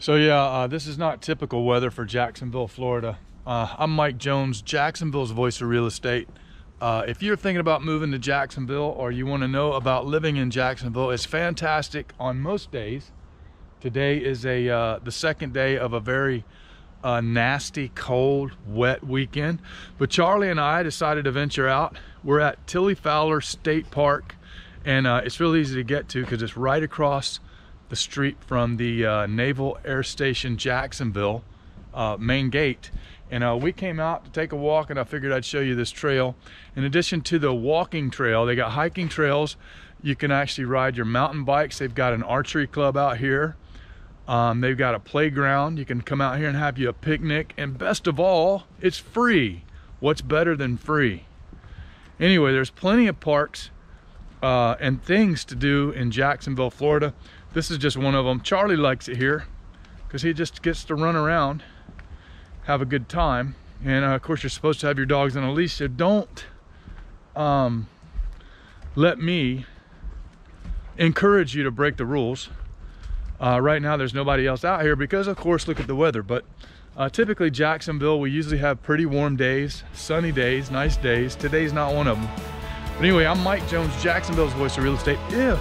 So yeah, uh, this is not typical weather for Jacksonville, Florida. Uh, I'm Mike Jones, Jacksonville's voice of real estate. Uh, if you're thinking about moving to Jacksonville or you want to know about living in Jacksonville, it's fantastic on most days. Today is a uh, the second day of a very uh, nasty, cold, wet weekend. But Charlie and I decided to venture out. We're at Tillie Fowler State Park, and uh, it's really easy to get to because it's right across the street from the uh, Naval Air Station Jacksonville uh, main gate. And uh, we came out to take a walk and I figured I'd show you this trail. In addition to the walking trail, they got hiking trails. You can actually ride your mountain bikes. They've got an archery club out here. Um, they've got a playground. You can come out here and have you a picnic. And best of all, it's free. What's better than free? Anyway, there's plenty of parks uh, and things to do in Jacksonville, Florida. This is just one of them. Charlie likes it here because he just gets to run around, have a good time. And uh, of course, you're supposed to have your dogs on a leash, so don't um, let me encourage you to break the rules. Uh, right now, there's nobody else out here because, of course, look at the weather. But uh, typically, Jacksonville, we usually have pretty warm days, sunny days, nice days. Today's not one of them. But anyway, I'm Mike Jones, Jacksonville's voice of real estate. If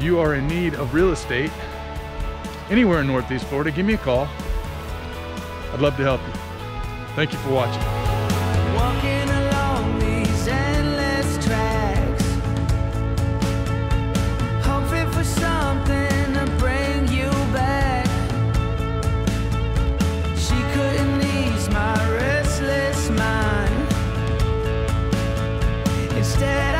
you are in need of real estate anywhere in Northeast Florida, give me a call. I'd love to help you. Thank you for watching. instead